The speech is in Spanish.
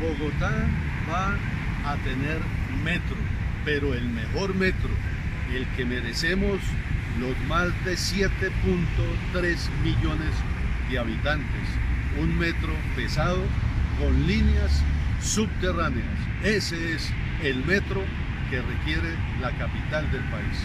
Bogotá va a tener metro, pero el mejor metro, el que merecemos los más de 7.3 millones de habitantes. Un metro pesado con líneas subterráneas. Ese es el metro que requiere la capital del país.